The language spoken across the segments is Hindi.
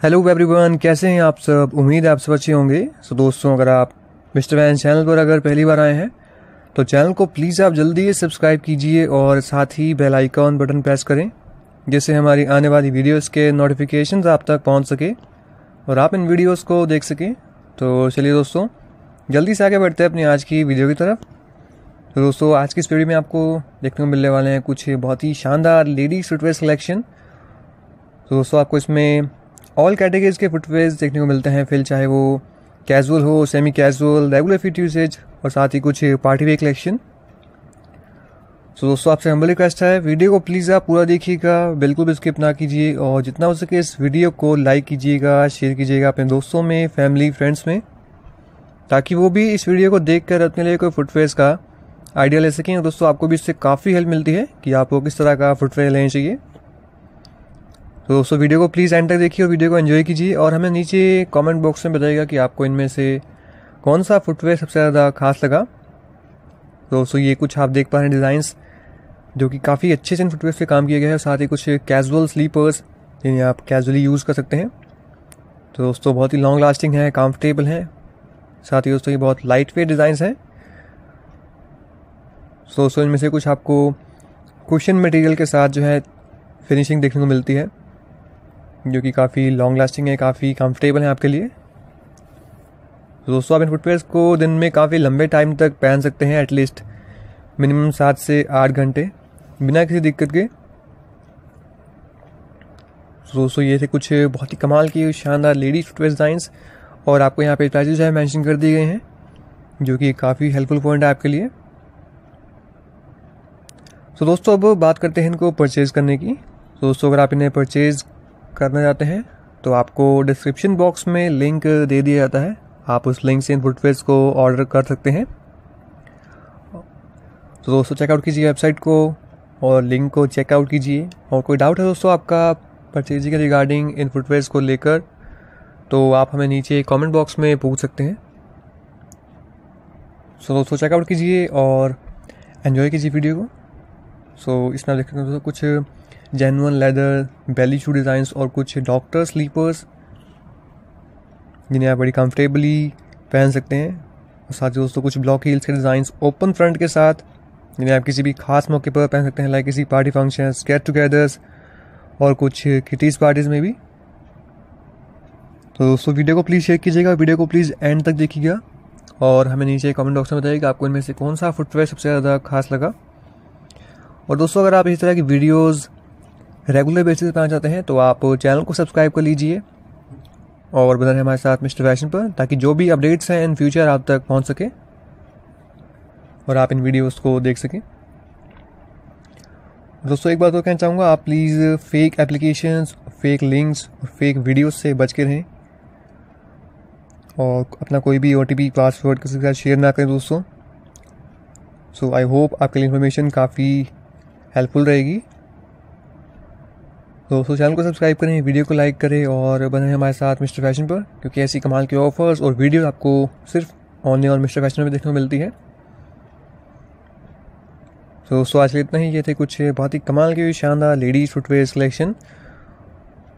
हेलो एवरीवन कैसे हैं आप सब? उम्मीद है आप सब अच्छे होंगे। सो दोस्तों, अगर आप मिस्टर वैन चैनल पर अगर पहली बार आए हैं तो चैनल को प्लीज़ आप जल्दी सब्सक्राइब कीजिए और साथ ही बेल आइकॉन बटन प्रेस करें, जिससे हमारी आने वाली वीडियोस के नोटिफिकेशन आप तक पहुँच सके और आप इन वीडियोस को देख सकें। तो चलिए दोस्तों, जल्दी से आगे बढ़ते हैं अपनी आज की वीडियो की तरफ़। तो दोस्तों, आज की इस वीडियो में आपको देखने को मिलने वाले हैं कुछ बहुत ही शानदार लेडीज़ फुटवेयर सिलेक्शन तो दोस्तों, आपको इसमें ऑल कैटेगरीज के फुटवेयर देखने को मिलते हैं, फिर चाहे वो कैजुअल हो semi casual regular fit usage और साथ ही कुछ पार्टी वेयर कलेक्शन तो दोस्तों, आपसे हम्बल रिक्वेस्ट है वीडियो को प्लीज़ आप पूरा देखिएगा, बिल्कुल भी स्किप ना कीजिए और जितना हो सके इस वीडियो को लाइक कीजिएगा शेयर कीजिएगा अपने दोस्तों में फैमिली फ्रेंड्स में, ताकि वो भी इस वीडियो को देख कर अपने लिए कोई फुटवेयर्स का आइडिया ले सकें। दोस्तों, आपको भी इससे काफ़ी हेल्प मिलती है कि आपको किस तरह का फुटवेयर लेना चाहिए। तो दोस्तों, वीडियो को प्लीज़ एंड तक देखिए और वीडियो को एंजॉय कीजिए और हमें नीचे कमेंट बॉक्स में बताइएगा कि आपको इनमें से कौन सा फुटवेयर सबसे ज़्यादा खास लगा। तो दोस्तों, ये कुछ आप देख पा रहे हैं डिज़ाइंस जो कि काफ़ी अच्छे से इन फुटवेयर पे काम किया गया है, साथ ही कुछ कैजुअल स्लीपर्स जिन्हें आप कैजुअली यूज़ कर सकते हैं। तो दोस्तों, बहुत ही लॉन्ग लास्टिंग है कंफर्टेबल है। साथ ही दोस्तों, ये बहुत लाइट वेट डिज़ाइंस हैं। दोस्तों, इनमें से कुछ आपको क्वेश्चन मटेरियल के साथ जो है फिनिशिंग देखने को मिलती है। जो कि काफ़ी लॉन्ग लास्टिंग है, काफ़ी कंफर्टेबल है आपके लिए। दोस्तों, आप इन फुटवेयर्स को दिन में काफ़ी लंबे टाइम तक पहन सकते हैं एटलीस्ट मिनिमम सात से आठ घंटे, बिना किसी दिक्कत के। दोस्तों, ये थे कुछ बहुत ही कमाल की शानदार लेडीज़ फुटवेयर डिज़ाइंस और आपको यहाँ पे प्राइजेज है मैंशन कर दिए गए हैं, जो कि काफ़ी हेल्पफुल पॉइंट है आपके लिए। तो दोस्तों, अब बात करते हैं इनको परचेज़ करने की। दोस्तों, अगर आप इन्हें परचेज़ करना चाहते हैं तो आपको डिस्क्रिप्शन बॉक्स में लिंक दे दिया जाता है। आप उस लिंक से इन फुटवेयर्स को ऑर्डर कर सकते हैं। तो दोस्तों चेकआउट कीजिए वेबसाइट को और लिंक को चेकआउट कीजिए। और कोई डाउट है दोस्तों आपका परचेजिंग रिगार्डिंग इन फुटवेयर्स को लेकर तो आप हमें नीचे कमेंट बॉक्स में पूछ सकते हैं। सो so, दोस्तों चेकआउट कीजिए और एंजॉय कीजिए वीडियो को। सो इसमें आप देख सकते हैं कुछ genuine leather belly shoe designs और कुछ डॉक्टर स्लीपर्स जिन्हें आप बड़ी कंफर्टेबली पहन सकते हैं। और साथ ही दोस्तों, कुछ ब्लॉक हील्स के डिज़ाइंस ओपन फ्रंट के साथ, जिन्हें आप किसी भी खास मौके पर पहन सकते हैं लाइक किसी पार्टी फ़ंक्शन गेट टुगेदर्स और कुछ किटीज़ पार्टीज़ में भी। तो दोस्तों वीडियो को प्लीज़ शेयर कीजिएगा वीडियो को प्लीज़ एंड तक देखिएगा। और हमें नीचे कमेंट बॉक्स में बताइएगा, आपको इनमें से कौन सा फुटवेयर सबसे ज़्यादा खास लगा। और दोस्तों, अगर आप इस तरह की वीडियोज़ रेगुलर बेसिस पर आना चाहते हैं तो आप चैनल को सब्सक्राइब कर लीजिए और बना रहे हमारे साथ मिस्टर फ़ैशन पर, ताकि जो भी अपडेट्स हैं इन फ्यूचर आप तक पहुँच सके और आप इन वीडियोस को देख सकें। दोस्तों, एक बात और कहना चाहूँगा, आप please fake applications fake links और फेक वीडियोस से बच के रहें और अपना कोई भी ओ टी पासवर्ड किसी के साथ शेयर ना करें दोस्तों। सो आई होप आपके लिए इन्फॉर्मेशन काफ़ी हेल्पफुल रहेगी। दोस्तों चैनल को सब्सक्राइब करें वीडियो को लाइक करें और बने हमारे साथ मिस्टर फ़ैशन पर, क्योंकि ऐसी कमाल के ऑफर्स और वीडियो आपको सिर्फ़ ऑनलाइन और मिस्टर फ़ैशन में देखने को मिलती है। तो दोस्तों आज इतना ही। ये थे कुछ बहुत ही कमाल के शानदार लेडीज़ फुटवेयर कलेक्शन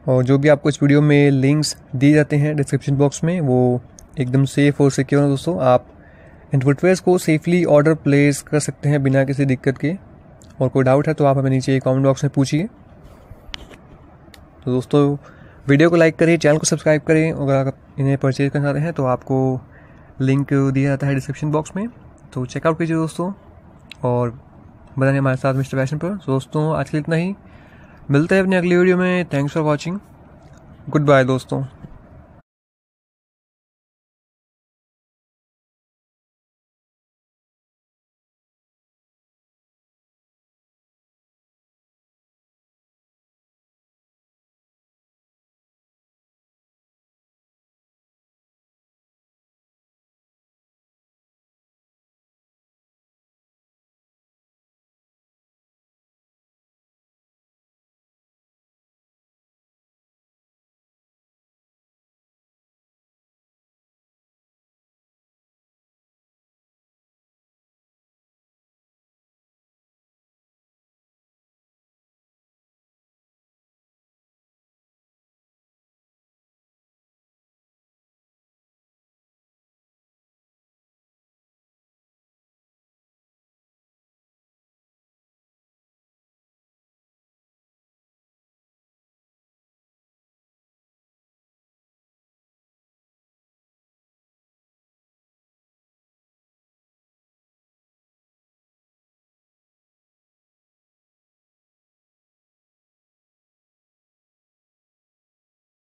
और जो भी आपको इस वीडियो में लिंक्स दिए जाते हैं डिस्क्रिप्शन बॉक्स में, वो एकदम सेफ़ और सिक्योर है दोस्तों। आप इन फुटवेयर्स को सेफली ऑर्डर प्लेस कर सकते हैं बिना किसी दिक्कत के। और कोई डाउट है तो आप हमें नीचे कमेंट बॉक्स में पूछिए। तो दोस्तों, वीडियो को लाइक करें चैनल को सब्सक्राइब करें अगर आप इन्हें परचेज करना चाहते हैं तो आपको लिंक दिया जाता है डिस्क्रिप्शन बॉक्स में। तो चेकआउट कीजिए दोस्तों, और बताने हमारे साथ मिस्टर फ़ैशन पर। तो दोस्तों, आज के लिए इतना ही। मिलते हैं अपने अगली वीडियो में। Thanks for watching good bye दोस्तों।